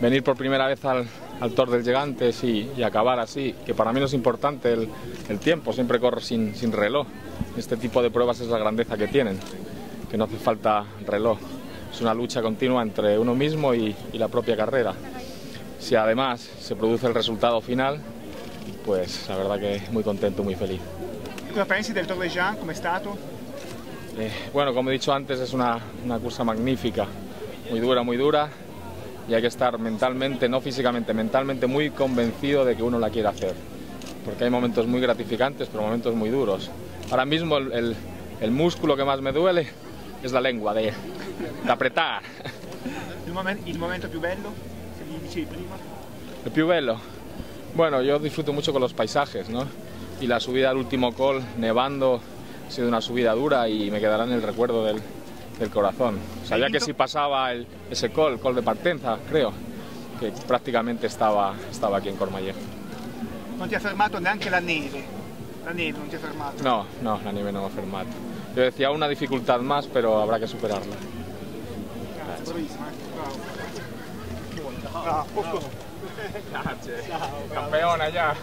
Venir por primera vez al, al Tor del Gigantes y, y, acabar así, que para mí no es importante el, el tiempo, siempre corro sin, sin, reloj. Este tipo de pruebas es la grandeza que tienen, que no hace falta reloj. Es una lucha continua entre uno mismo y, y la propia carrera. Si además se produce el resultado final, pues la verdad que muy contento, muy feliz. Cosa pensi del Tour de Jean? ¿Cómo stato? Eh, bueno, como he dicho antes, es una, una cursa magnífica, muy dura, muy dura, y hay que estar mentalmente, no físicamente, mentalmente muy convencido de que uno la quiere hacer. Porque hay momentos muy gratificantes, pero momentos muy duros. Ahora mismo el, el, el músculo que más me duele es la lengua, de, de apretar. Il, momento più bello, che mi dicevi prima? El più bello. Bueno, yo disfruto mucho con los paisajes, ¿no? Y la subida al último col, nevando, ha sido una subida dura y me quedará en el recuerdo del, del corazón. Sabía que si pasaba el, ese col, col de Partenza, creo, que prácticamente estaba, estaba aquí en Cormayer. Non ti ha fermato neanche la neve? La neve non ti ha fermato? No, no, la nieve no me ha fermato. Yo decía una dificultad más, pero habrá que superarla. Grazie, bravissima, eh? bravo. Posto. Grazie. Campeona ya.